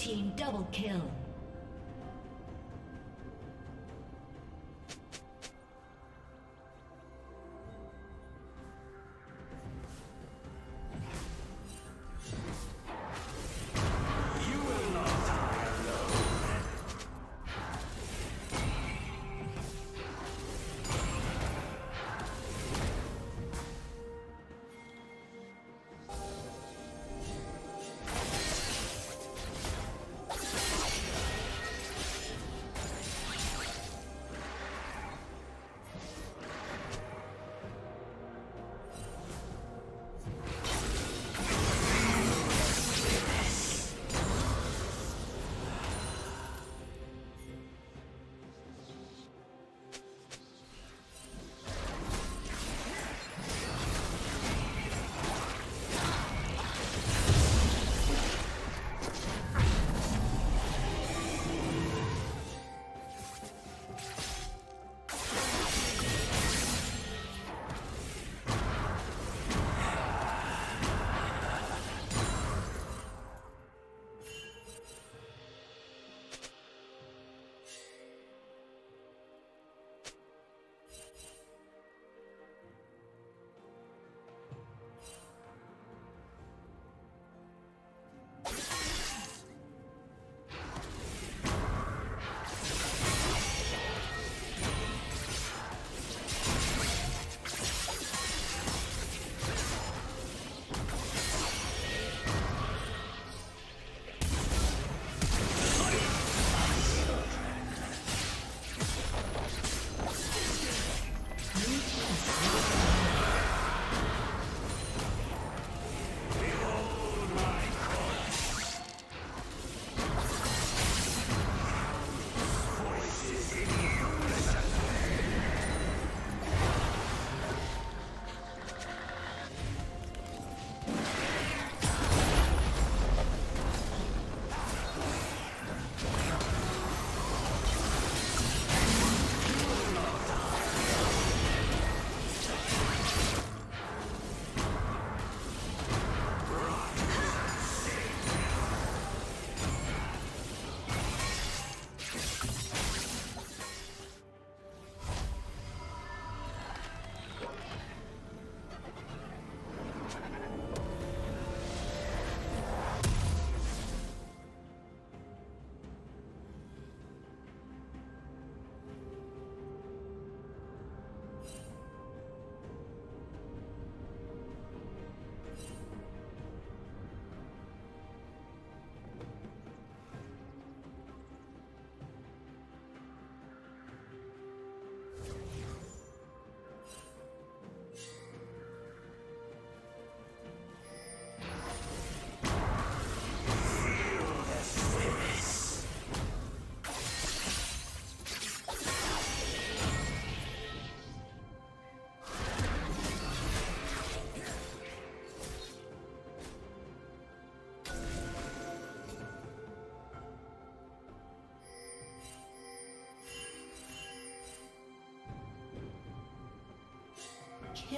Team double kill.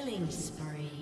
Killing spree.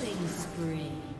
Killing spree.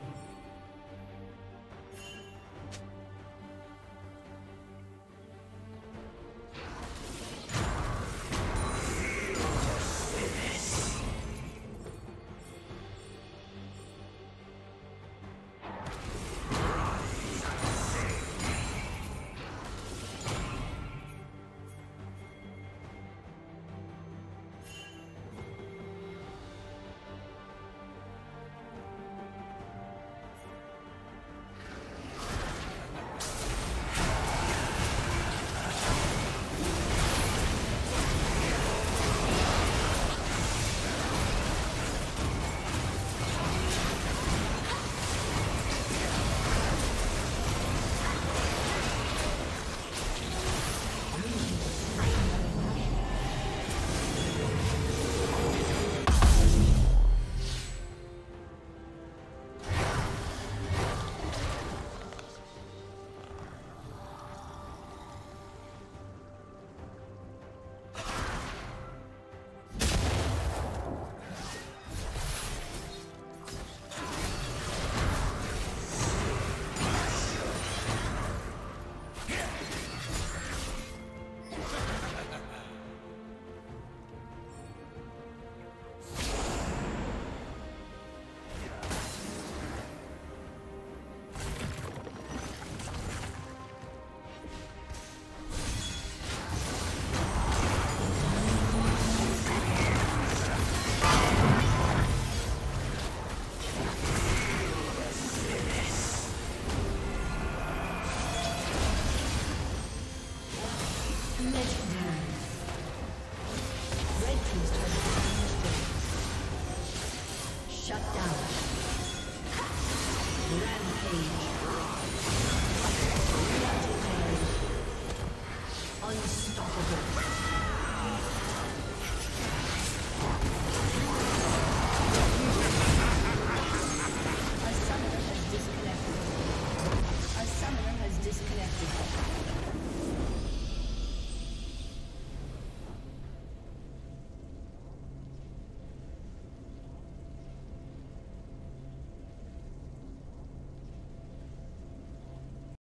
Shut down.